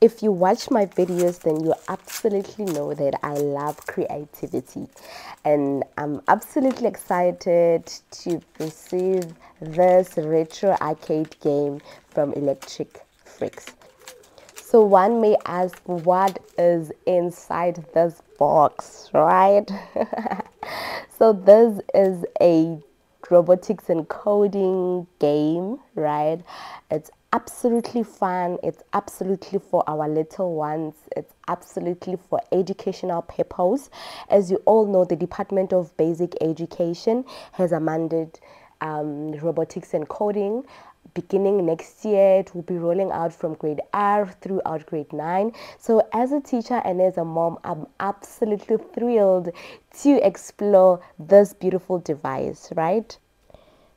if you watch my videos, then you absolutely know that I love creativity. And I'm absolutely excited to receive this retro arcade game from Electric Freaks. So one may ask, what is inside this box, right? so this is a robotics and coding game, right? It's absolutely fun. It's absolutely for our little ones. It's absolutely for educational purpose. As you all know, the Department of Basic Education has amended um, robotics and coding beginning next year it will be rolling out from grade r throughout grade 9 so as a teacher and as a mom i'm absolutely thrilled to explore this beautiful device right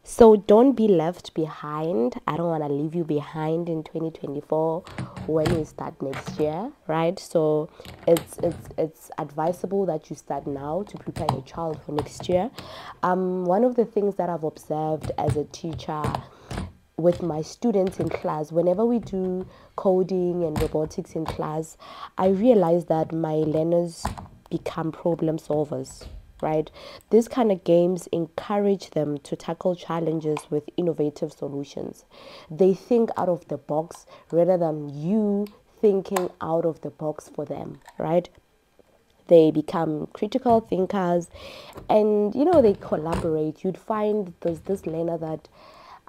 so don't be left behind. I don't want to leave you behind in 2024 when we start next year, right? So it's it's it's advisable that you start now to prepare your child for next year. Um, one of the things that I've observed as a teacher with my students in class, whenever we do coding and robotics in class, I realize that my learners become problem solvers right? These kind of games encourage them to tackle challenges with innovative solutions. They think out of the box rather than you thinking out of the box for them, right? They become critical thinkers and you know they collaborate. You'd find there's this learner that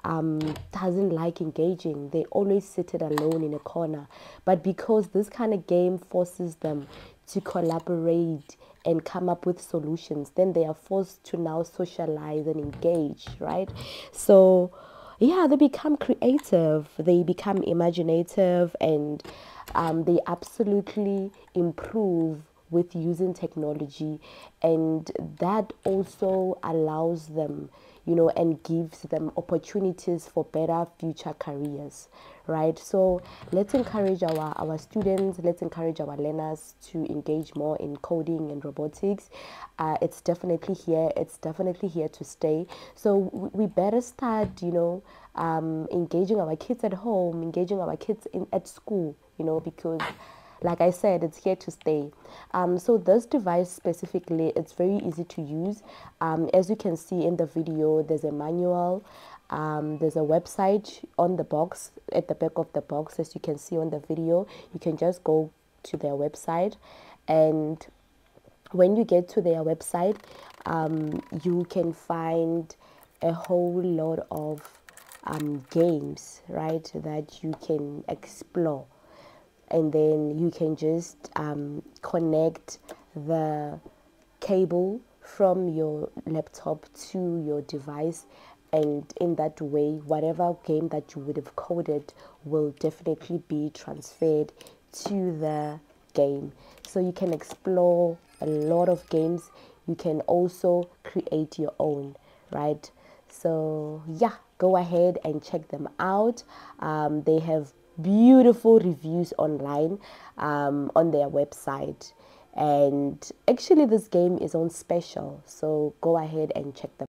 um, doesn't like engaging. They always sit it alone in a corner. But because this kind of game forces them to collaborate and come up with solutions, then they are forced to now socialize and engage, right? So, yeah, they become creative, they become imaginative, and um, they absolutely improve with using technology, and that also allows them you know, and gives them opportunities for better future careers, right? So let's encourage our, our students, let's encourage our learners to engage more in coding and robotics. Uh, it's definitely here, it's definitely here to stay. So we better start, you know, um, engaging our kids at home, engaging our kids in at school, you know, because like I said, it's here to stay. Um, so this device specifically, it's very easy to use. Um, as you can see in the video, there's a manual. Um, there's a website on the box, at the back of the box, as you can see on the video. You can just go to their website and when you get to their website, um, you can find a whole lot of um, games, right, that you can explore and then you can just um, connect the cable from your laptop to your device and in that way whatever game that you would have coded will definitely be transferred to the game. So you can explore a lot of games. You can also create your own right? So yeah go ahead and check them out. Um, they have beautiful reviews online um, on their website. And actually, this game is on special, so go ahead and check them.